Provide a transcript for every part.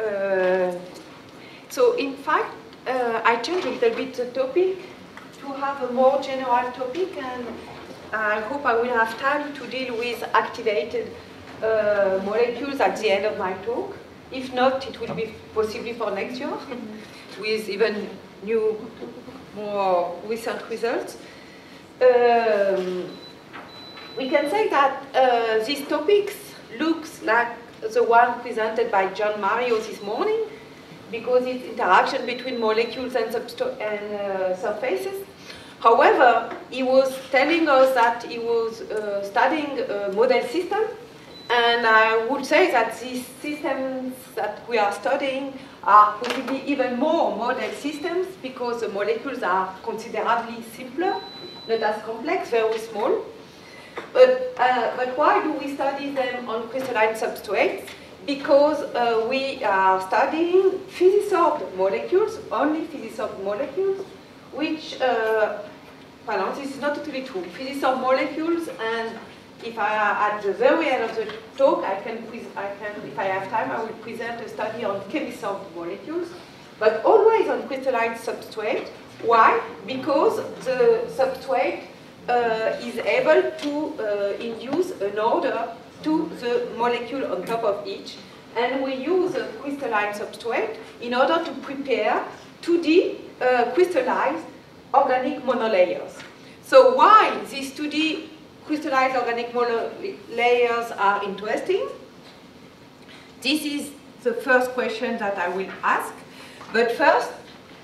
Uh, so in fact, uh, I changed a little bit the topic to have a more general topic and I hope I will have time to deal with activated uh, molecules at the end of my talk. If not, it will be possibly for next year with even new, more recent results. Um, we can say that uh, these topics looks like the one presented by Jean-Mario this morning because it's interaction between molecules and, and uh, surfaces. However, he was telling us that he was uh, studying a model system and I would say that these systems that we are studying are possibly even more model systems because the molecules are considerably simpler, not as complex, very small. But, uh, but why do we study them on crystalline substrates? Because uh, we are studying physisorbed molecules, only physisorbed molecules, which, uh, well, this is not totally true. Physisorbed molecules, and if I at the very end of the talk, I can, I can, if I have time, I will present a study on chemisorbed molecules, but always on crystalline substrate. Why? Because the substrate is able to uh, induce an order to the molecule on top of each. And we use a crystalline substrate in order to prepare 2D uh, crystallized organic monolayers. So why these 2D crystallized organic monolayers are interesting? This is the first question that I will ask. But first,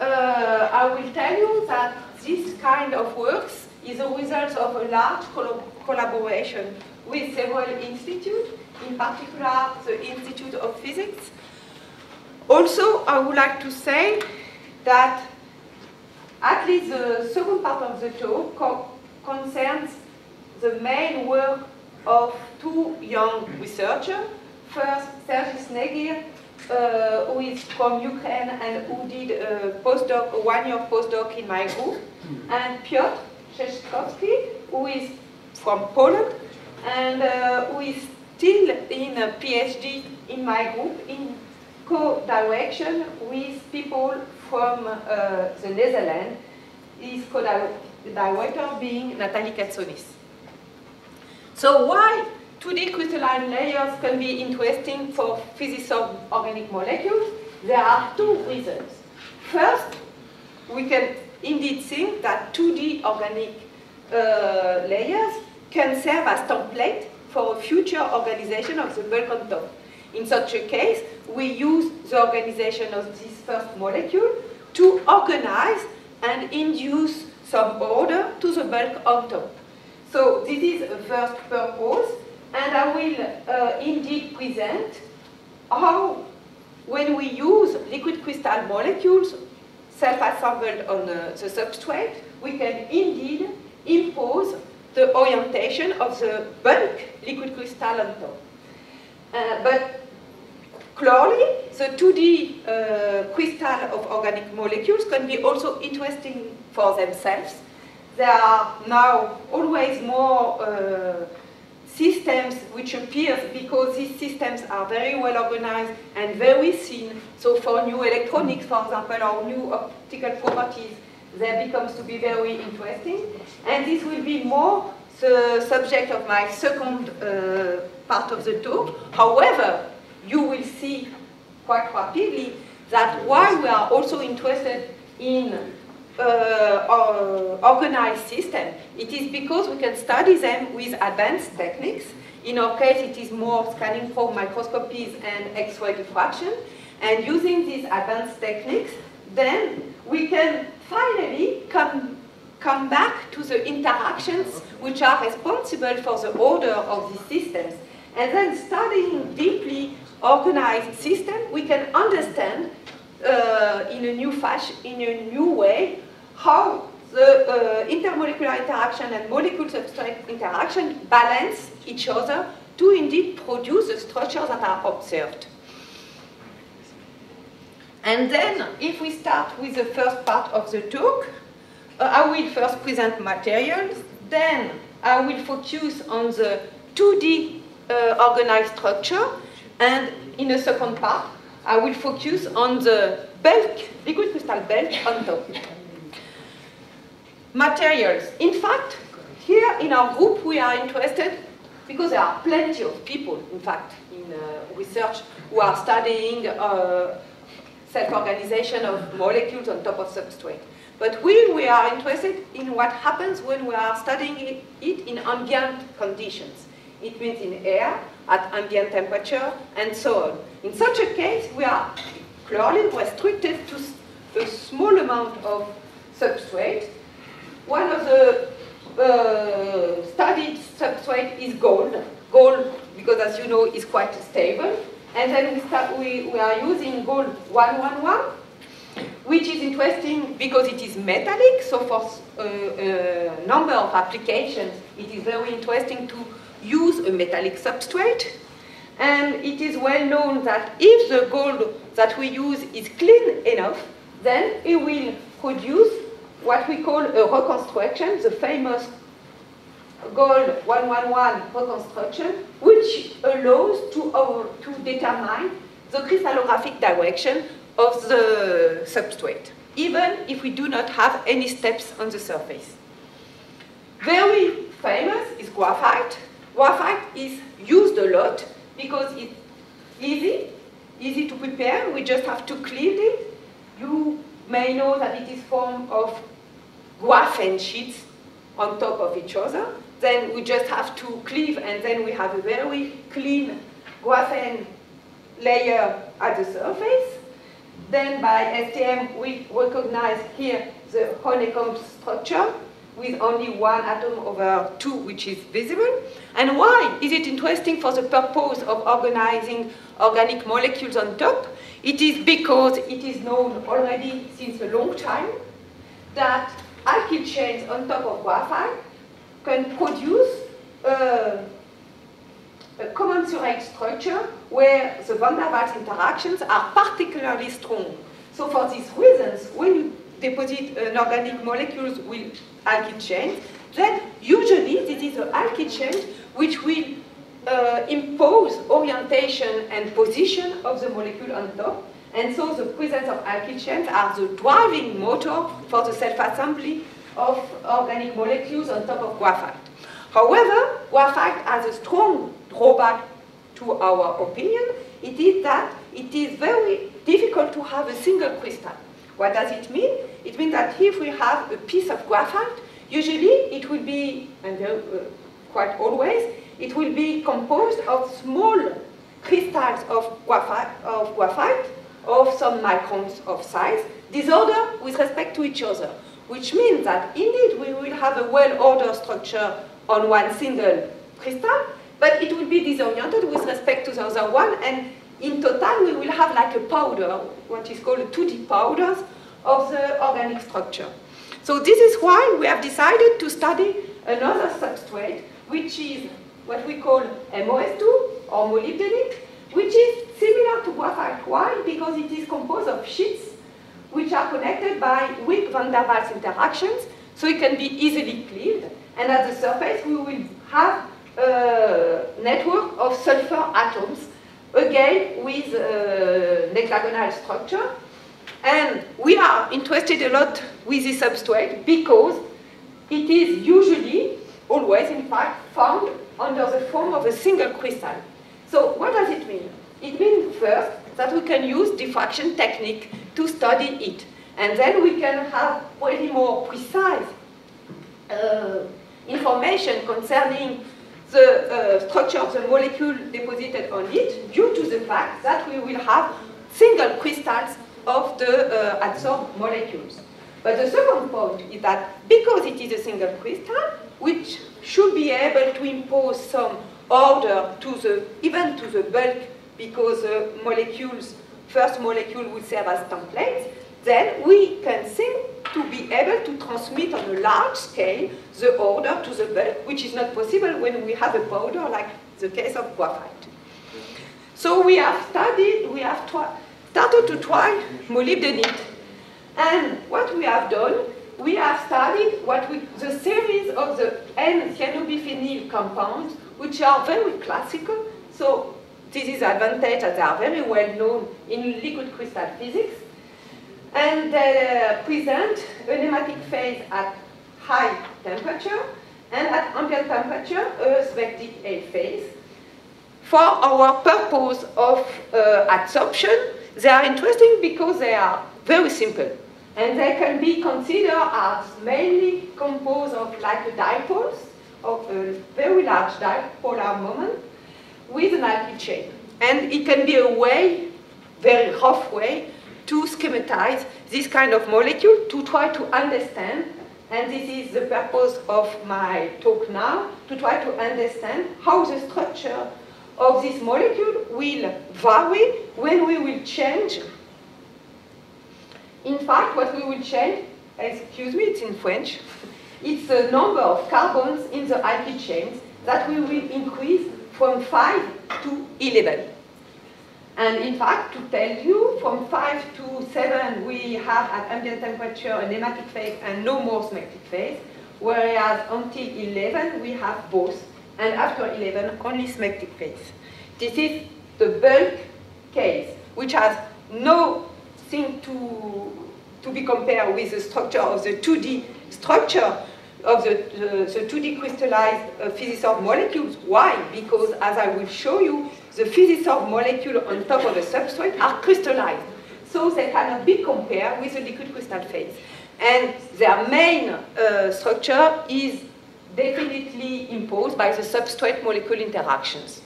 uh, I will tell you that this kind of works is a result of a large collaboration with several institutes, in particular the Institute of Physics. Also, I would like to say that at least the second part of the talk co concerns the main work of two young researchers. First, Sergei Snegir, uh, who is from Ukraine and who did a postdoc, a one-year postdoc in my group, and Piotr Szczeszkowski, who is from Poland and uh, who is still in a PhD in my group in co-direction with people from uh, the Netherlands, his co-director being Natalie Katsonis. So why 2D crystalline layers can be interesting for physics of organic molecules? There are two reasons. First, we can indeed think that 2D organic uh, layers can serve as template for a future organization of the bulk on top. In such a case, we use the organization of this first molecule to organize and induce some order to the bulk on top. So this is the first purpose, and I will uh, indeed present how, when we use liquid crystal molecules, self-assembled on uh, the substrate, we can indeed impose the orientation of the bulk liquid crystal on top. Uh, but clearly, the 2D uh, crystal of organic molecules can be also interesting for themselves. There are now always more uh, systems which appear because these systems are very well organized and very thin. So for new electronics, for example, or new optical properties, that becomes to be very interesting. And this will be more the subject of my second uh, part of the talk. However, you will see quite rapidly that while we are also interested in uh, organized system, it is because we can study them with advanced techniques. In our case, it is more scanning for microscopies and X-ray diffraction. And using these advanced techniques, then we can finally come, come back to the interactions which are responsible for the order of these systems. And then studying deeply organized system, we can understand uh, in a new fashion, in a new way, how the uh, intermolecular interaction and molecule-substrate interaction balance each other to indeed produce the structures that are observed. And then, if we start with the first part of the talk, uh, I will first present materials, then I will focus on the 2D uh, organized structure, and in the second part, I will focus on the bulk, liquid crystal bulk on top. Materials. In fact, here in our group we are interested, because there are plenty of people, in fact, in uh, research who are studying uh, self-organization of molecules on top of substrate. But we, we are interested in what happens when we are studying it in ambient conditions. It means in air, at ambient temperature, and so on. In such a case, we are clearly restricted to a small amount of substrate. One of the uh, studied substrate is gold. Gold, because as you know, is quite stable. And then we, start, we, we are using gold 111, which is interesting because it is metallic. So for a uh, uh, number of applications, it is very interesting to use a metallic substrate. And it is well known that if the gold that we use is clean enough, then it will produce what we call a reconstruction, the famous gold 111 reconstruction, which allows to, uh, to determine the crystallographic direction of the substrate, even if we do not have any steps on the surface. Very famous is graphite. Graphite is used a lot because it's easy, easy to prepare. We just have to clean it. You may know that it is formed of graphene sheets on top of each other. Then we just have to cleave and then we have a very clean graphene layer at the surface. Then by STM we recognize here the honeycomb structure with only one atom over two which is visible. And why is it interesting for the purpose of organizing organic molecules on top? It is because it is known already since a long time that alkyl chains on top of graphite can produce a, a commensurate structure where the van der Waals interactions are particularly strong. So for these reasons, when you deposit uh, an organic molecule with alkyl chains, then usually this is an alkyl chain which will uh, impose orientation and position of the molecule on top. And so the presence of alkyl chains are the driving motor for the self-assembly of organic molecules on top of graphite. However, graphite has a strong drawback to our opinion. It is that it is very difficult to have a single crystal. What does it mean? It means that if we have a piece of graphite, usually it will be, and uh, quite always, it will be composed of small crystals of graphite, of graphite of some microns of size, disordered with respect to each other, which means that indeed we will have a well-ordered structure on one single crystal, but it will be disoriented with respect to the other one, and in total we will have like a powder, what is called 2D powders of the organic structure. So this is why we have decided to study another substrate, which is what we call MOS2 or molybdenite, which is similar to graphite. Why? Because it is composed of sheets which are connected by weak van der Waals interactions, so it can be easily cleaved. And at the surface, we will have a network of sulfur atoms, again with uh, a hexagonal structure. And we are interested a lot with this substrate because it is usually, always in fact, found under the form of a single crystal. So what does it mean? It means first that we can use diffraction technique to study it. And then we can have pretty more precise uh, information concerning the uh, structure of the molecule deposited on it due to the fact that we will have single crystals of the uh, adsorbed molecules. But the second point is that because it is a single crystal, which should be able to impose some order to the, even to the bulk, because the molecules, first molecule will serve as templates, then we can think to be able to transmit on a large scale the order to the bulk, which is not possible when we have a powder like the case of graphite. So we have studied, we have started to try molybdenite. And what we have done, we have studied what we, the series of the N-cyanobiphenyl compounds, which are very classical. So This is advantage that they are very well known in liquid crystal physics. And they present a nematic phase at high temperature and at ambient temperature a smectic A phase. For our purpose of uh, adsorption, they are interesting because they are very simple. And they can be considered as mainly composed of like a dipoles, of a very large dipolar moment with an alkyl chain. And it can be a way, very rough way, to schematize this kind of molecule to try to understand, and this is the purpose of my talk now, to try to understand how the structure of this molecule will vary when we will change. In fact, what we will change, excuse me, it's in French, it's the number of carbons in the alkyl chains that we will increase from 5 to 11. And in fact, to tell you, from 5 to 7, we have at ambient temperature a nematic phase and no more smectic phase, whereas until 11, we have both, and after 11, only smectic phase. This is the bulk case, which has nothing to, to be compared with the structure of the 2D structure of the, the, the 2D crystallized uh, physisorbed molecules. Why? Because as I will show you, the physisorbed molecules on top of the substrate are crystallized. So they cannot be compared with the liquid crystal phase. And their main uh, structure is definitely imposed by the substrate molecule interactions.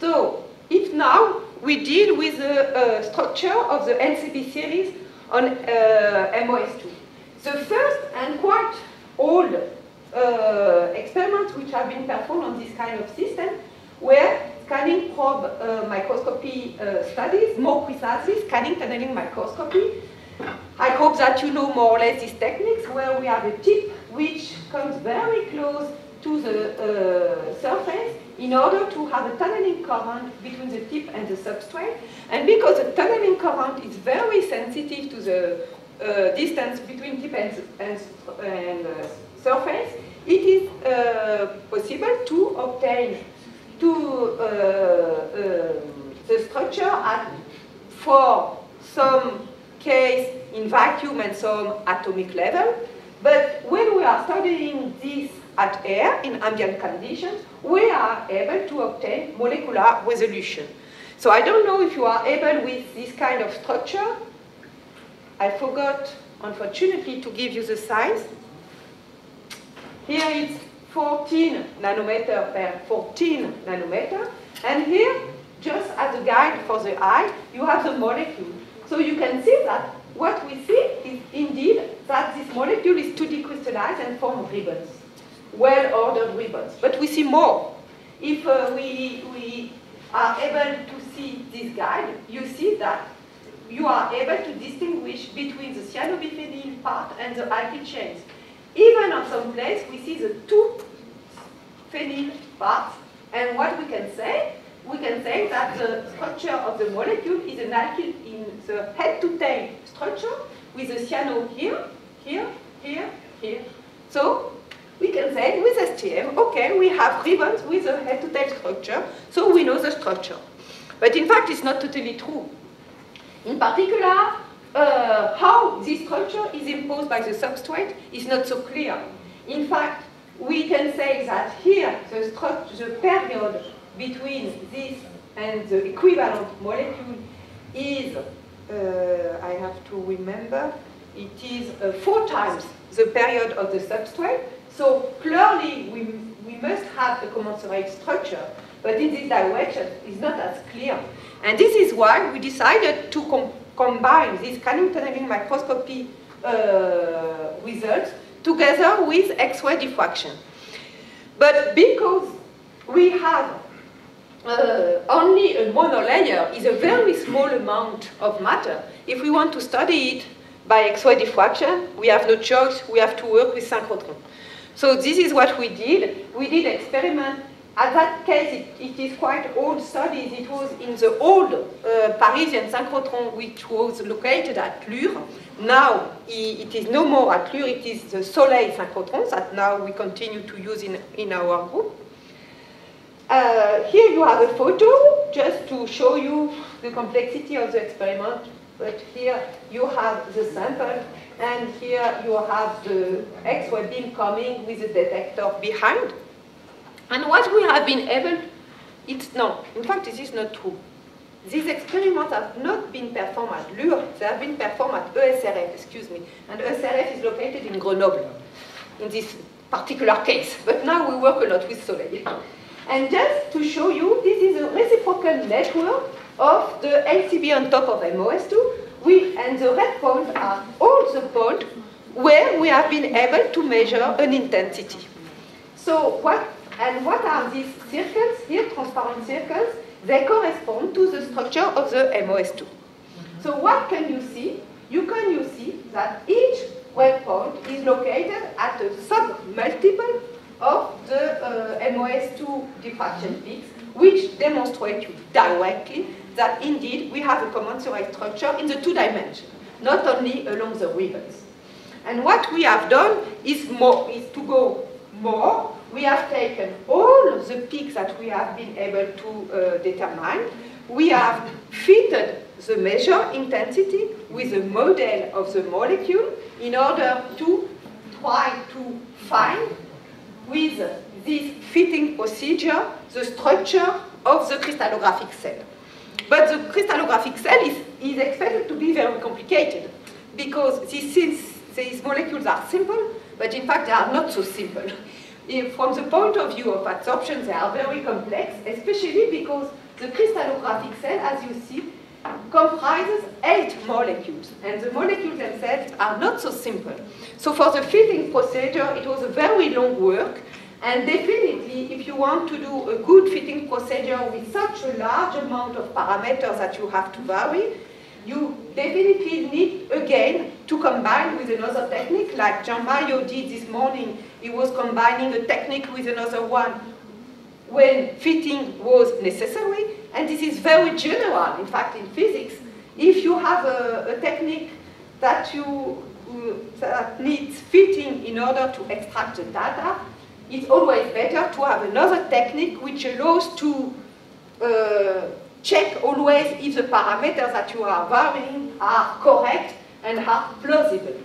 So if now we deal with the uh, structure of the NCB series on uh, MOS2. The first and quite old uh, experiments which have been performed on this kind of system were scanning probe uh, microscopy uh, studies, more precisely scanning tunneling microscopy. I hope that you know more or less these techniques where we have a tip which comes very close to the uh, surface in order to have a tunneling current between the tip and the substrate. And because the tunneling current is very sensitive to the uh, distance between tip and, and, and uh, surface, it is uh, possible to obtain to uh, um, the structure at, for some case in vacuum and some atomic level. But when we are studying this at air in ambient conditions, we are able to obtain molecular resolution. So I don't know if you are able with this kind of structure. I forgot, unfortunately, to give you the size. Here it's 14 nanometer per 14 nanometer. And here, just as a guide for the eye, you have the molecule. So you can see that what we see is indeed that this molecule is 2D crystallized and form ribbons well-ordered ribbons. But we see more. If uh, we, we are able to see this guide, you see that you are able to distinguish between the cyanobiphenyl part and the alkyl chains. Even on some place, we see the two phenyl parts. And what we can say, we can say that the structure of the molecule is an alkyl in the head-to-tail structure with the cyano here, here, here, here. So we can say with STM, okay, we have ribbons with a head-to-tail structure, so we know the structure. But in fact, it's not totally true. In particular, uh, how this structure is imposed by the substrate is not so clear. In fact, we can say that here, the, the period between this and the equivalent molecule is, uh, I have to remember, it is uh, four times the period of the substrate, so clearly, we, we must have a commensurate structure, but in this direction, it's not as clear. And this is why we decided to com combine these scanning tunneling microscopy uh, results together with X-ray diffraction. But because we have uh, only a monolayer is a very small amount of matter, if we want to study it by X-ray diffraction, we have no choice, we have to work with synchrotron. So this is what we did. We did experiment. At that case, it, it is quite old studies. It was in the old uh, Parisian synchrotron, which was located at Lure. Now, it is no more at Lure. It is the Soleil synchrotron that now we continue to use in, in our group. Uh, here you have a photo just to show you the complexity of the experiment. But here you have the sample, and here you have the X-ray beam coming with the detector behind. And what we have been able, it's no, in fact, this is not true. These experiments have not been performed at Lure, they have been performed at ESRF, excuse me. And ESRF is located in Grenoble, in this particular case. But now we work a lot with Soleil. And just to show you, this is a reciprocal network of the LCB on top of MOS2. We, and the red points are all the points where we have been able to measure an intensity. So what, and what are these circles here, transparent circles? They correspond to the structure of the MOS2. So what can you see? You can you see that each waypoint is located at a sub-multiple of the uh, MOS2 diffraction peaks, which demonstrate you directly that indeed we have a commensurate structure in the two dimensions, not only along the ribbons. And what we have done is, more, is to go more. We have taken all the peaks that we have been able to uh, determine. We have fitted the measure intensity with a model of the molecule in order to try to find with this fitting procedure the structure of the crystallographic cell. But the crystallographic cell is, is expected to be very complicated because these, these molecules are simple, but in fact they are not so simple. If, from the point of view of adsorption, they are very complex, especially because the crystallographic cell, as you see, comprises eight molecules, and the molecules themselves are not so simple. So for the fitting procedure, it was a very long work, and definitely, if you want to do a good fitting procedure with such a large amount of parameters that you have to vary, you definitely need, again, to combine with another technique, like Jean-Mario did this morning. He was combining a technique with another one when fitting was necessary, and this is very general, in fact, in physics. If you have a, a technique that, you, uh, that needs fitting in order to extract the data, it's always better to have another technique which allows to uh, check always if the parameters that you are varying are correct and are plausible.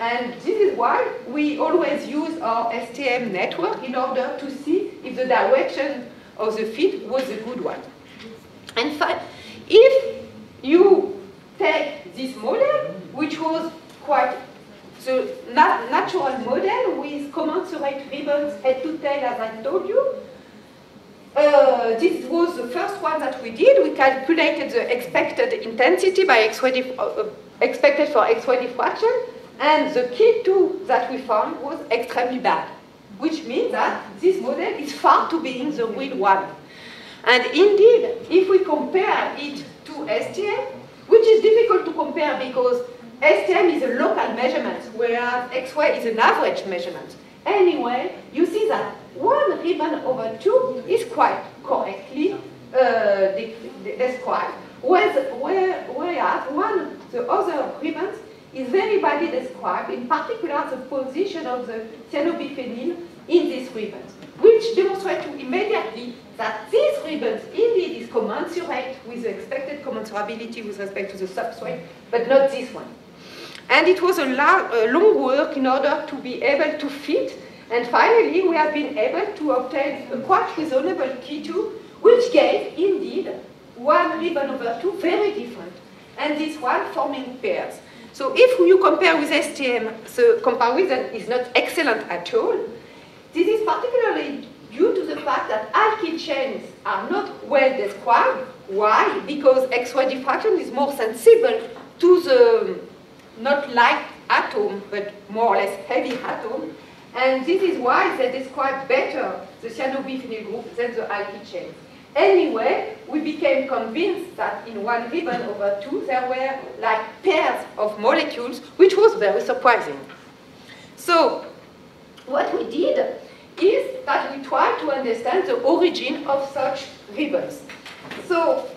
And this is why we always use our STM network in order to see if the direction of the fit was a good one. And if you take this model, which was quite the nat natural model with commensurate ribbons head to tail, as I told you, uh, this was the first one that we did. We calculated the expected intensity by X-ray uh, uh, expected for X-ray diffraction, and the key two that we found was extremely bad, which means that this model is far to being the real one. And indeed, if we compare it to STM, which is difficult to compare because STM is a local measurement, whereas X-ray is an average measurement. Anyway, you see that one ribbon over two is quite correctly uh, described, whereas, whereas one, the other ribbons is very badly described, in particular the position of the cyanobiphenyl in these ribbons, which demonstrates immediately that these ribbons indeed is commensurate with the expected commensurability with respect to the substrate, but not this one. And it was a, a long work in order to be able to fit and finally, we have been able to obtain a quite reasonable K2, which gave, indeed, one ribbon over two very different, and this one forming pairs. So if you compare with STM, the comparison is not excellent at all. This is particularly due to the fact that alkyl chains are not well described. Why? Because X-ray diffraction is more sensible to the not light atom, but more or less heavy atom. And this is why they describe better the cyanobiphenyl group than the alkyl chains. Anyway, we became convinced that in one ribbon over two, there were like pairs of molecules, which was very surprising. So, what we did is that we tried to understand the origin of such ribbons. So,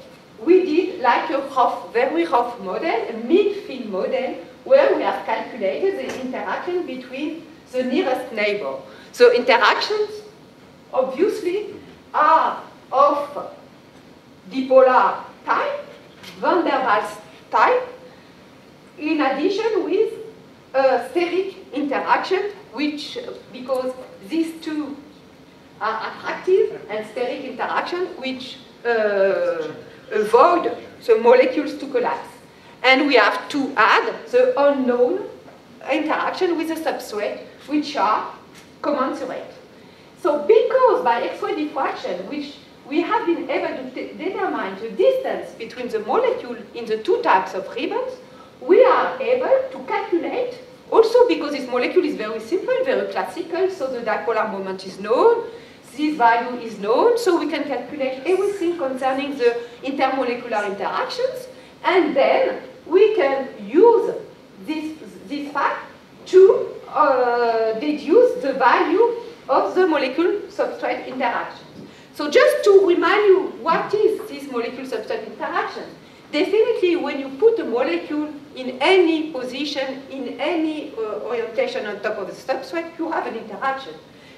we did like a rough, very rough model, a mean-field model, where we have calculated the interaction between the nearest neighbor. So interactions, obviously, are of dipolar type, van der Waals type, in addition with a steric interaction, which, because these two are attractive and steric interaction, which uh, avoid the molecules to collapse. And we have to add the unknown interaction with the substrate, which are commensurate. So because by X-ray diffraction, which we have been able to determine the distance between the molecule in the two types of ribbons, we are able to calculate, also because this molecule is very simple, very classical, so the dipolar moment is known, this value is known, so we can calculate everything concerning the intermolecular interactions, and then we can use this, this fact to uh, deduce the value of the molecule-substrate interaction. So just to remind you, what is this molecule-substrate interaction? Definitely, when you put a molecule in any position, in any uh, orientation on top of the substrate, you have an interaction.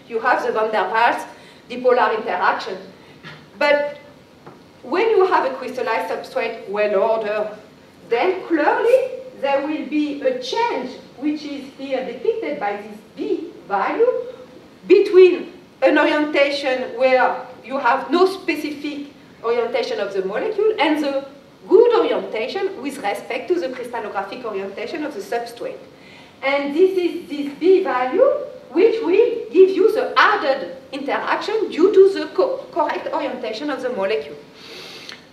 You have the van der Waals dipolar interaction. But when you have a crystallized substrate well ordered, then clearly there will be a change, which is here depicted by this B value, between an orientation where you have no specific orientation of the molecule and the good orientation with respect to the crystallographic orientation of the substrate. And this is this B value which will give you the added interaction due to the co correct orientation of the molecule.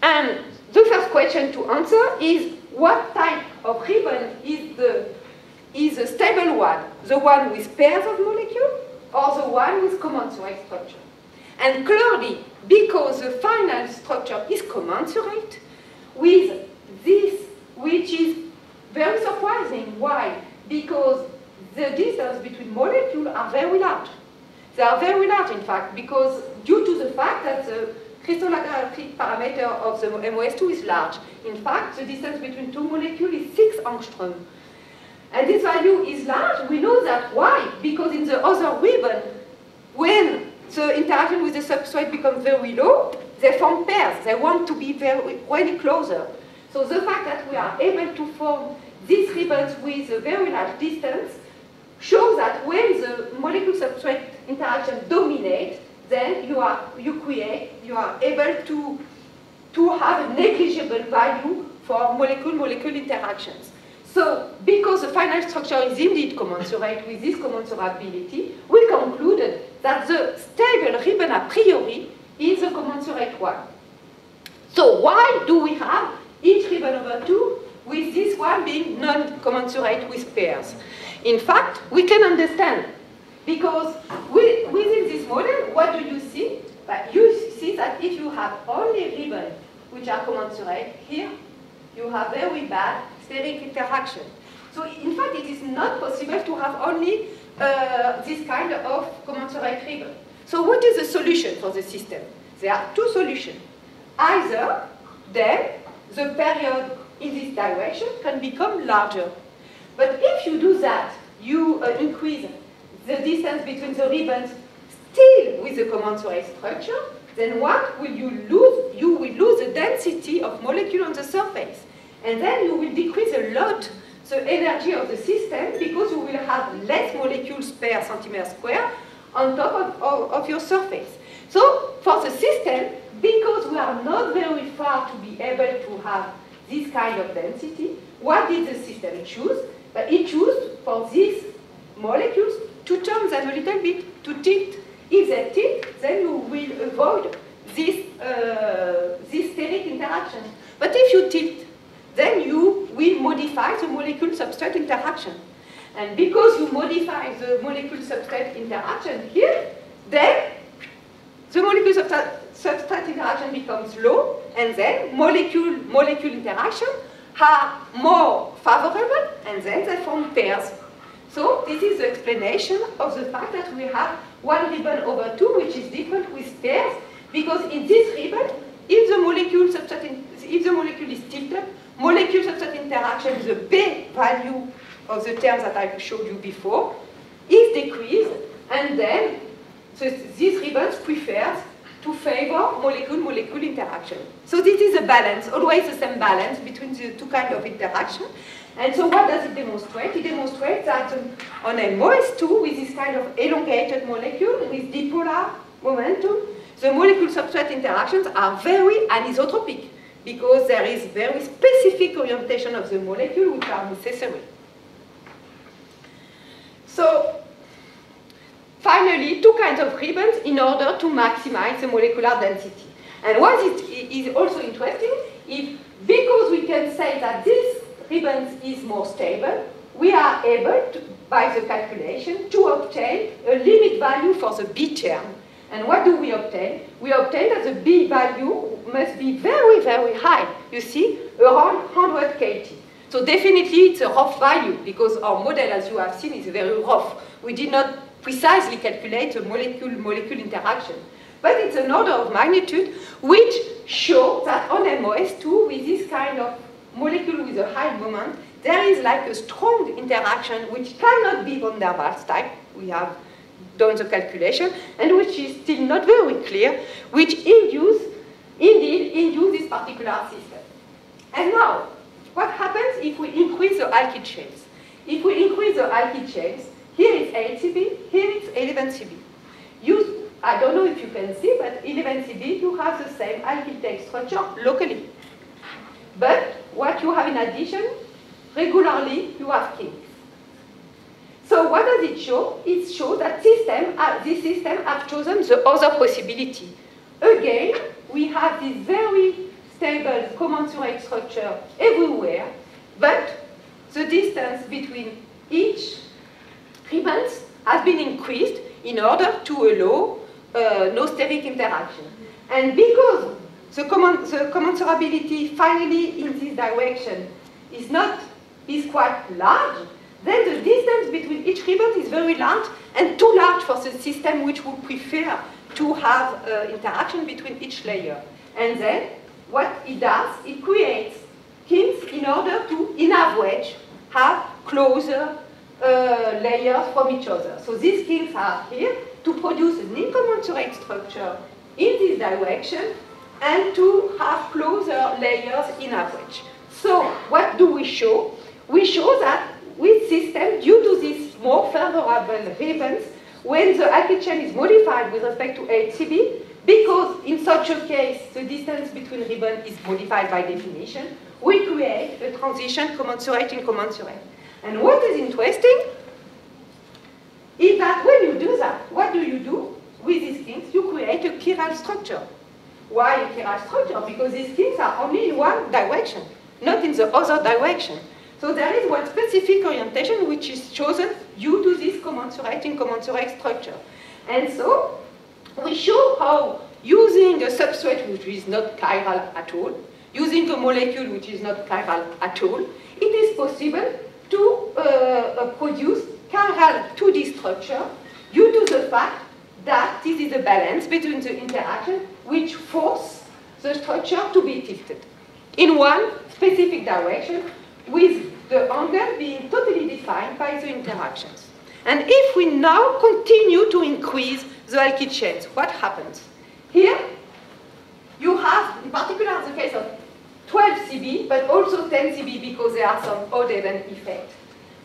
And the first question to answer is what type of ribbon is the is a stable one, the one with pairs of molecules or the one with commensurate structure. And clearly, because the final structure is commensurate with this, which is very surprising. Why? Because the distance between molecules are very large. They are very large, in fact, because due to the fact that the crystallographic parameter of the MOS2 is large. In fact, the distance between two molecules is 6 angstrom. And this value is large. We know that. Why? Because in the other ribbon, when the interaction with the substrate becomes very low, they form pairs. They want to be very, really closer. So the fact that we are able to form these ribbons with a very large distance shows that when the molecule-substrate interaction dominates, then you are you create you are able to to have a negligible value for molecule-molecule interactions. So, because the final structure is indeed commensurate with this commensurability, we concluded that the stable ribbon a priori is a commensurate one. So why do we have each ribbon over 2 with this one being non-commensurate with pairs? In fact, we can understand because within this model, what do you see? But you see that if you have only ribbons which are commensurate, here you have very bad steric interaction. So in fact, it is not possible to have only uh, this kind of commensurate ribbon. So what is the solution for the system? There are two solutions. Either then the period in this direction can become larger. But if you do that, you uh, increase the distance between the ribbons still with the commensurate structure, then what will you lose? You will lose the density of molecule on the surface. And then you will decrease a lot the energy of the system because you will have less molecules per centimeter square on top of, of, of your surface. So for the system, because we are not very far to be able to have this kind of density, what did the system choose? But it chose for these molecules to turn that a little bit, to tilt. If they tilt, then you will avoid this, uh, this steric interaction. But if you tilt, then you will modify the molecule-substrate interaction. And because you modify the molecule-substrate interaction here, then the molecule-substrate interaction becomes low, and then molecule-molecule interaction are more favorable, and then they form pairs. So this is the explanation of the fact that we have one ribbon over two, which is different with pairs, because in this ribbon, if the molecule substrate, if the molecule is tilted, molecule substrate interaction, the B value of the terms that I showed you before, is decreased, and then so this ribbon prefers to favor molecule-molecule interaction. So this is a balance, always the same balance between the two kinds of interaction. And so what does it demonstrate? It demonstrates that um, on a MOS2 with this kind of elongated molecule with dipolar momentum, the molecule-substrate interactions are very anisotropic because there is very specific orientation of the molecule which are necessary. So finally, two kinds of ribbons in order to maximize the molecular density. And what is also interesting is because we can say that this ribbon is more stable, we are able, to, by the calculation, to obtain a limit value for the B term. And what do we obtain? We obtain that the B value must be very, very high. You see, around 100 kT. So definitely it's a rough value because our model, as you have seen, is very rough. We did not precisely calculate the molecule-molecule interaction. But it's an order of magnitude which shows that on MOS2 with this kind of molecule with a high moment, there is like a strong interaction which cannot be van der Waals type. We have done the calculation, and which is still not very clear, which induce, indeed induce this particular system. And now, what happens if we increase the alkyl chains? If we increase the alkyl chains, here it's 8CB, here it's 11CB. You, I don't know if you can see, but 11CB, you have the same alkyl tail structure locally. But what you have in addition, regularly you have kinks. So what does it show? It shows that system, uh, this system have chosen the other possibility. Again, we have this very stable commensurate structure everywhere, but the distance between each ribbons has been increased in order to allow uh, no steric interaction. And because the, the commensurability finally in this direction is not is quite large, then the distance between each ribbon is very large and too large for the system which would prefer to have uh, interaction between each layer. And then what it does, it creates kinks in order to, in average, have closer uh, layers from each other. So these kinks are here to produce an incommensurate structure in this direction and to have closer layers in average. So what do we show? We show that with system, due to these more favorable ribbons, when the chain is modified with respect to 8CB, because in such a case, the distance between ribbons is modified by definition, we create a transition commensurate incommensurate. And what is interesting is that when you do that, what do you do with these things, You create a chiral structure. Why chiral structure? Because these things are only in one direction, not in the other direction. So there is one specific orientation which is chosen due to this commensurate incommensurate structure. And so we show how using a substrate which is not chiral at all, using a molecule which is not chiral at all, it is possible to uh, uh produce chiral 2D structure due to the fact that this is a balance between the interaction which force the structure to be tilted in one specific direction with the angle being totally defined by the interactions. And if we now continue to increase the alkyl chains, what happens? Here, you have, in particular, the case of 12 CB, but also 10 CB because there are some odd even effect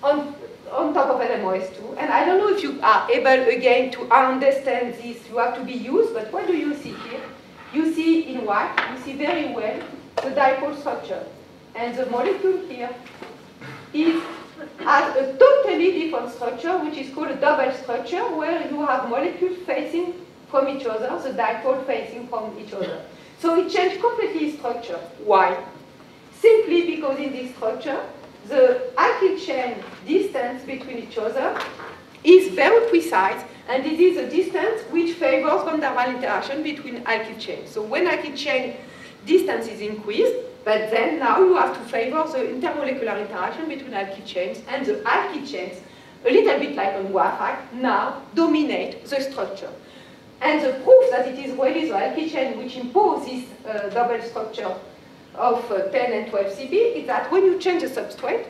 on, on top of LMOS2. And I don't know if you are able, again, to understand this. You have to be used, but what do you see here? You see in white, you see very well the dipole structure. And the molecule here is, has a totally different structure, which is called a double structure, where you have molecules facing from each other, the dipole facing from each other. So it changed completely structure. Why? Simply because in this structure, the alkyl chain distance between each other is very precise, and it is a distance which favors van der Waal interaction between alkyl chains. So when alkyl chain distance is increased, but then now you have to favor the intermolecular interaction between alkyl chains, and the alkyl chains, a little bit like on graphite, now dominate the structure. And the proof that it is really the alkyl chain which imposes uh, double structure of uh, 10 and 12 CB is that when you change the substrate,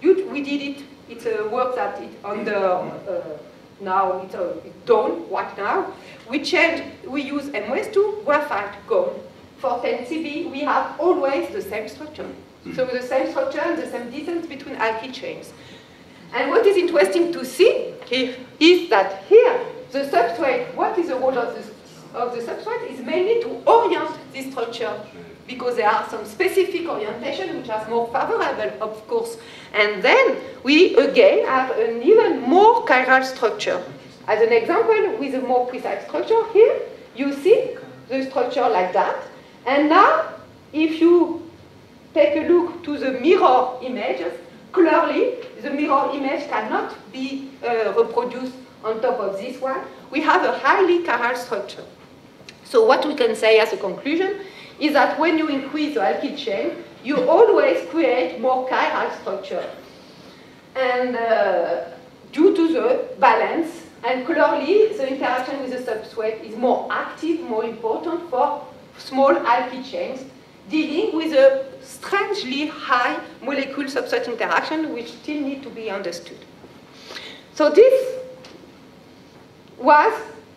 you, we did it, it's a work that it under uh, now it's, uh, it's done right now. We change, we use MOS2, graphite, gold. For 10CB, we have always the same structure. So the same structure and the same distance between alkyl chains. And what is interesting to see here is that here, the substrate, what is the role of the, of the substrate is mainly to orient this structure because there are some specific orientation which are more favorable, of course. And then we again have an even more chiral structure. As an example, with a more precise structure here, you see the structure like that. And now, if you take a look to the mirror images, clearly the mirror image cannot be uh, reproduced on top of this one. We have a highly chiral structure. So what we can say as a conclusion is that when you increase the alkyl chain, you always create more chiral structure. And uh, due to the balance, and clearly the interaction with the substrate is more active, more important for small alkyl chains, dealing with a strangely high molecule substrate interaction which still need to be understood. So this was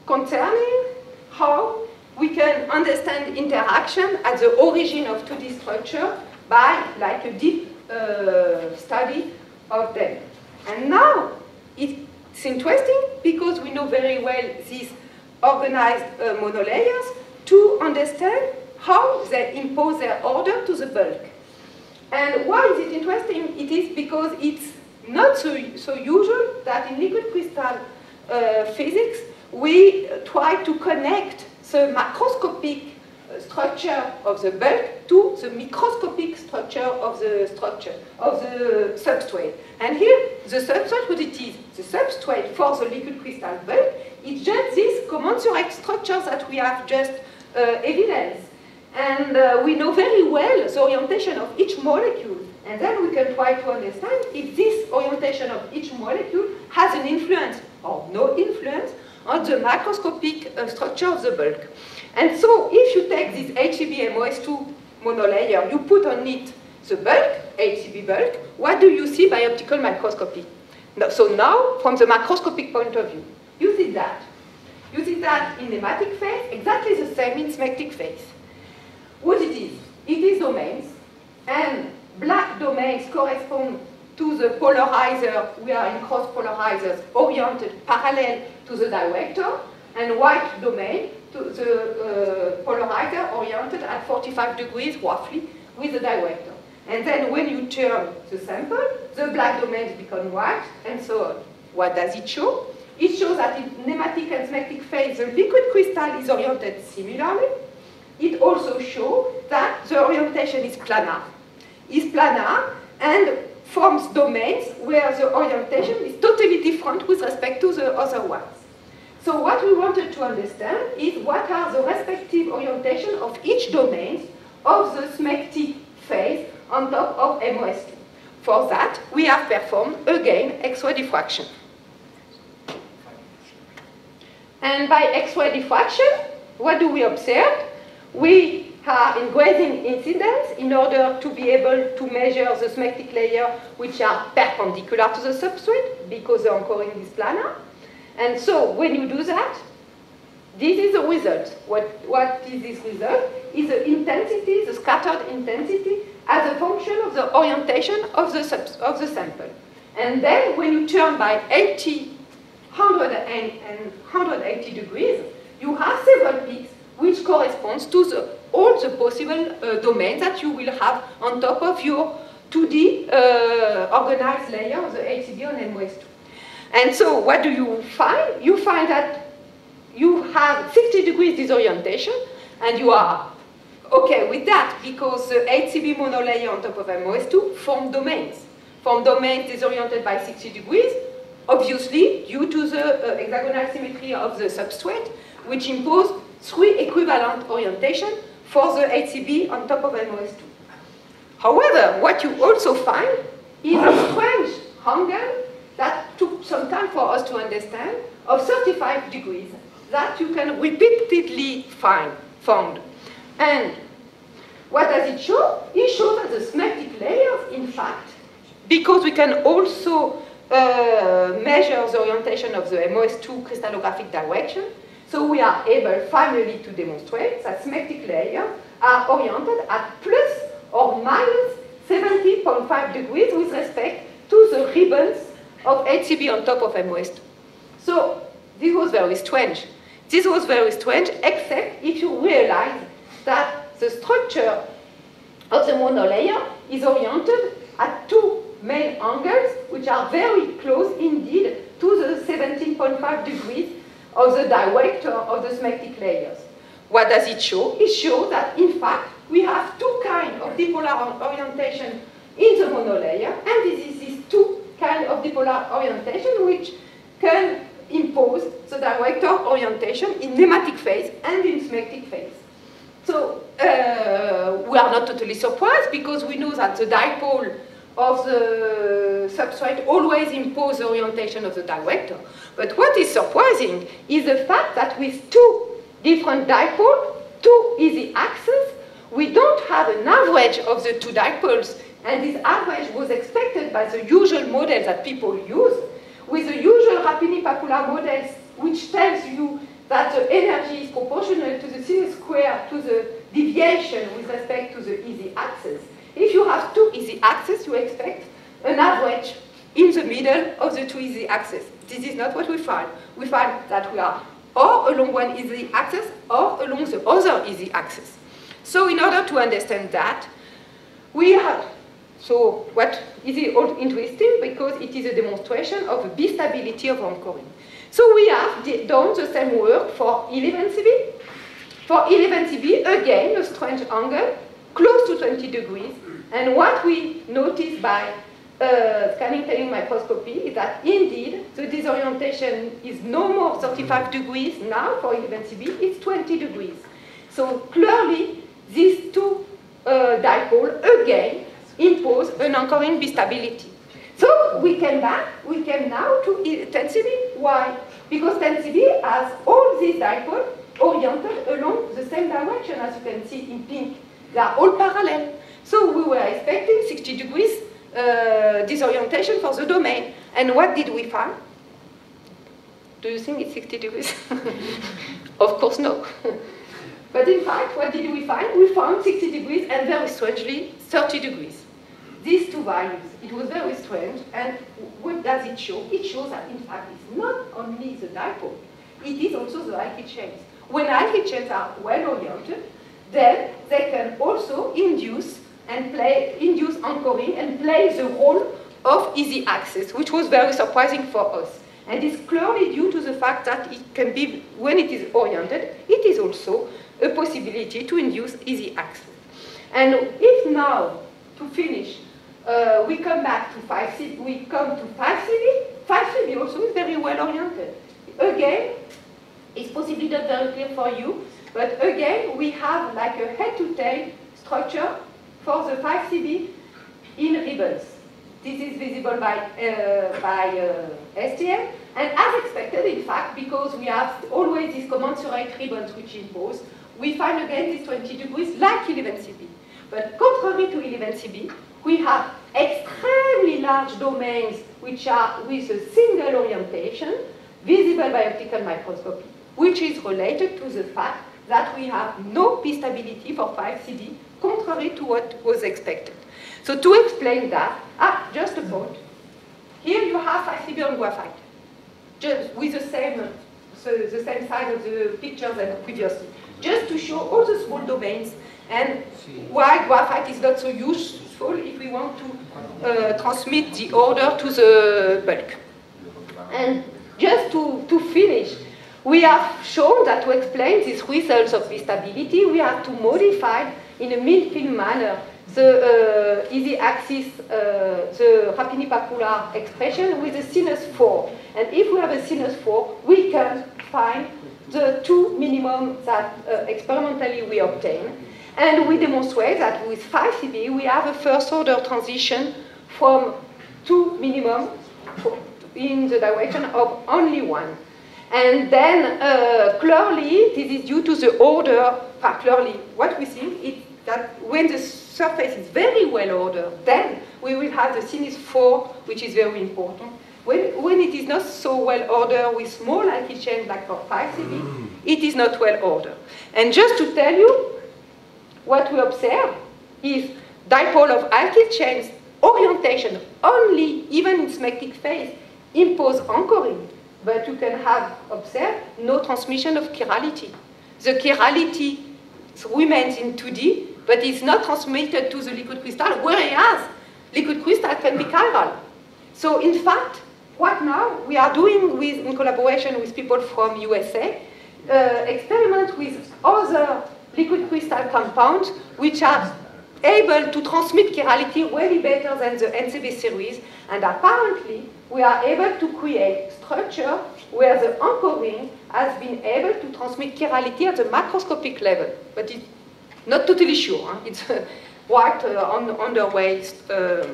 concerning how we can understand interaction at the origin of 2D structure by like a deep uh, study of them. And now it's interesting because we know very well these organized uh, monolayers to understand how they impose their order to the bulk. And why is it interesting? It is because it's not so, so usual that in liquid crystal uh, physics we try to connect the macroscopic uh, structure of the bulk to the microscopic structure of the structure of the substrate. And here, the substrate, what it is, the substrate for the liquid crystal bulk, is just this commensurate structure that we have just uh, evidenced. And uh, we know very well the orientation of each molecule. And then we can try to understand if this orientation of each molecule has an influence or no influence on the macroscopic uh, structure of the bulk. And so if you take this 8CB MOS2 monolayer, you put on it the bulk, 8CB bulk, what do you see by optical microscopy? So now, from the macroscopic point of view, you see that. You see that in nematic phase, exactly the same in smectic phase. What it is? It is domains, and black domains correspond to the polarizer, we are in cross polarizers oriented parallel to the director, and white domain to the uh, polarizer oriented at 45 degrees roughly with the director. And then when you turn the sample, the black domains become white, and so on. What does it show? It shows that in nematic and smectic phase, the liquid crystal is oriented similarly. It also shows that the orientation is planar. Is planar, and forms domains where the orientation is totally different with respect to the other ones. So what we wanted to understand is what are the respective orientation of each domain of the smectic phase on top of MOS2. For that, we have performed, again, X-ray diffraction. And by X-ray diffraction, what do we observe? We Uh, are in grazing incidence in order to be able to measure the smectic layer which are perpendicular to the substrate because the anchoring is planar. And so when you do that, this is the result. What, what is this result? Is the intensity, the scattered intensity, as a function of the orientation of the, of the sample. And then when you turn by 80, 100 and, and 180 degrees, you have several peaks which corresponds to the all the possible uh, domains that you will have on top of your 2D uh, organized layer the 8CB on MOS2. And so what do you find? You find that you have 60 degrees disorientation, and you are okay with that because the 8CB monolayer on top of MOS2 form domains. Form domains disoriented by 60 degrees, obviously due to the uh, hexagonal symmetry of the substrate, which impose three equivalent orientation for the 8CB on top of MOS2. However, what you also find is a strange angle that took some time for us to understand of 35 degrees that you can repeatedly find found. And what does it show? It shows that the smectic layers, in fact, because we can also uh, measure the orientation of the MOS2 crystallographic direction. So we are able finally to demonstrate that smectic layers are oriented at plus or minus 70.5 degrees with respect to the ribbons of 8CB on top of MOS2. So this was very strange. This was very strange, except if you realize that the structure of the monolayer is oriented at two main angles, which are very close indeed to the 17.5 degrees of the director of the smectic layers. What does it show? It shows that, in fact, we have two kinds of dipolar orientation in the monolayer, and this is these two kinds of dipolar orientation which can impose the director orientation in nematic phase and in smectic phase. So uh, we are not totally surprised because we know that the dipole of the substrate always impose the orientation of the director. But what is surprising is the fact that with two different dipoles, two easy axes, we don't have an average of the two dipoles, and this average was expected by the usual model that people use, with the usual Rapini-Papoular models, which tells you that the energy is proportional to the sinus square to the deviation with respect to the easy axis. If you have two easy axes, you expect an average in the middle of the two easy axes. This is not what we find. We find that we are or along one easy axis or along the other easy axis. So in order to understand that, we have, so what is interesting because it is a demonstration of the bistability of anchoring. So we have done the same work for 11 CB. For 11 CB, again, a strange angle, close to 20 degrees. And what we notice by uh, scanning thermic microscopy is that indeed the disorientation is no more 35 degrees now for 11 CB, it's 20 degrees. So clearly these two uh, dipoles again impose an anchoring bistability. So we came back, we came now to 10 CB. Why? Because 10 CB has all these dipoles oriented along the same direction as you can see in pink. They are all parallel. So we were expecting 60 degrees uh, disorientation for the domain. And what did we find? Do you think it's 60 degrees? of course no. but in fact, what did we find? We found 60 degrees and very strangely 30 degrees. These two values, it was very strange. And what does it show? It shows that in fact it's not only the dipole, it is also the alkyl chains. When alkyl chains are well oriented, then they can also induce and play, induce anchoring and play the role of easy axis, which was very surprising for us. And it's clearly due to the fact that it can be, when it is oriented, it is also a possibility to induce easy axis. And if now, to finish, uh, we come back to 5CB, we come to 5CB, 5CB also is very well oriented. Again, it's possibly not very clear for you, but again, we have like a head-to-tail structure for the 5CB in ribbons. This is visible by, uh, by uh, STM, and as expected, in fact, because we have always these commensurate ribbons which impose, we find again these 20 degrees like 11CB. But contrary to 11CB, we have extremely large domains which are with a single orientation, visible by optical microscopy, which is related to the fact that we have no bistability for 5CB contrary to what was expected. So to explain that, ah, just a point. Here you have on graphite, just with the same, so the same size of the pictures as previously, just to show all the small domains and why graphite is not so useful if we want to uh, transmit the order to the bulk. And just to, to finish, we have shown that to explain these results of stability, we have to modify in a mean-field manner the uh, easy axis, uh, the Rapini-Papoular expression with a sinus 4. And if we have a sinus 4, we can find the two minimum that uh, experimentally we obtain. And we demonstrate that with 5CB, we have a first order transition from two minimum in the direction of only one. And then uh, clearly, this is due to the order, clearly, what we think is that when the surface is very well ordered, then we will have the sinus 4, which is very important. when, when it is not so well ordered with small alkyl chains like for 5CB, mm. it is not well ordered. And just to tell you, what we observe is dipole of alkyl chains orientation only, even in smectic phase, impose anchoring, but you can have observed no transmission of chirality. The chirality remains in 2D, but it's not transmitted to the liquid crystal, whereas liquid crystal can be chiral. So in fact, what now we are doing with, in collaboration with people from USA, uh, experiment with other liquid crystal compounds which are able to transmit chirality way better than the NCB series, and apparently we are able to create structure where the anchoring has been able to transmit chirality at the macroscopic level, but it's not totally sure. It's quite uh, on, underway uh,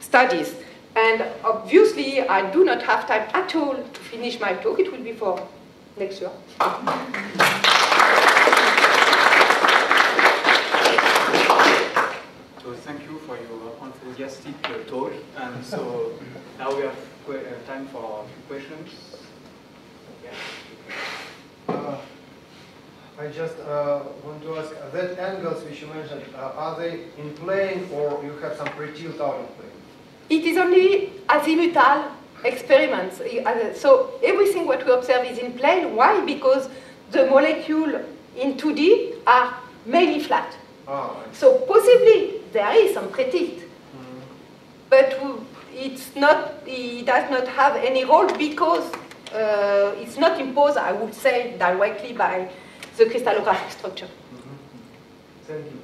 studies. And obviously, I do not have time at all to finish my talk. It will be for next year. So thank you for your enthusiastic uh, talk. And so now we have uh, time for questions. Uh, I just uh, want to ask, uh, that angles which you mentioned, uh, are they in plane or you have some pre-tilt out of plane? It is only azimuthal experiments. So everything what we observe is in plane. Why? Because the molecule in 2D are mainly flat. Oh, so possibly there is some pre-tilt but it's not, it does not have any role because uh, it's not imposed, I would say, directly by the crystallographic structure. Mm -hmm. Thank you.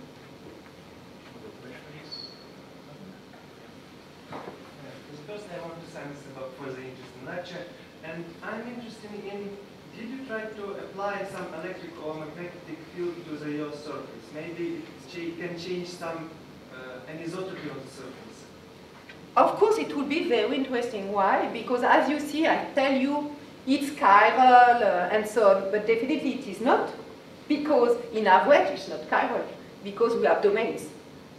First, I want to thank for the interesting lecture, and I'm interested in did you try to apply some electric or magnetic field to the your surface? Maybe it can change some uh, anisotropy on the surface. Of course, it would be very interesting. Why? Because as you see, I tell you, it's chiral uh, and so on, but definitely it is not, because in average it's not chiral, because we have domains.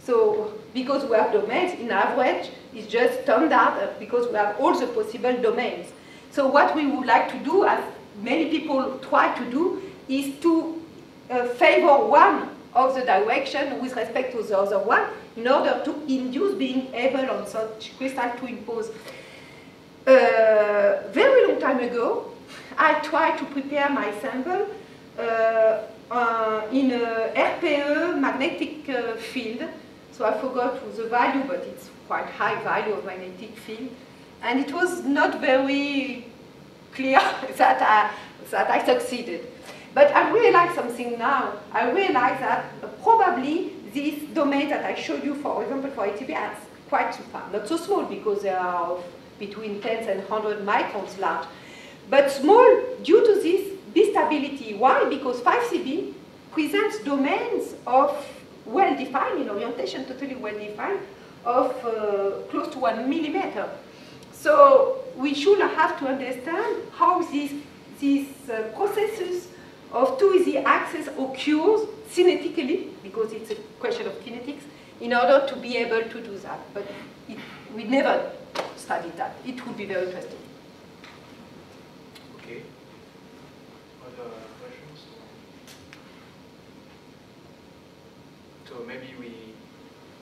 So because we have domains, in average, it's just standard uh, because we have all the possible domains. So what we would like to do, as many people try to do, is to uh, favor one of the direction with respect to the other one in order to induce being able on such crystal to impose. Uh, very long time ago, I tried to prepare my sample uh, uh, in a RPE magnetic uh, field. So I forgot the value, but it's quite high value of magnetic field. And it was not very clear that I, that I succeeded. But I realize something now. I realize that probably this domain that I showed you, for example, for 8CB, are quite not so small because they are between 10 and 100 microns large, but small due to this bistability. Why? Because 5CB presents domains of well-defined in orientation, totally well-defined, of uh, close to one millimeter. So we should have to understand how these, these uh, processes of 2Z axis occurs kinetically, because it's a question of kinetics, in order to be able to do that. But it, we never studied that. It would be very interesting. Okay. Other questions? So maybe we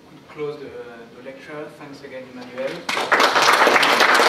could close the, the lecture. Thanks again, Emmanuelle.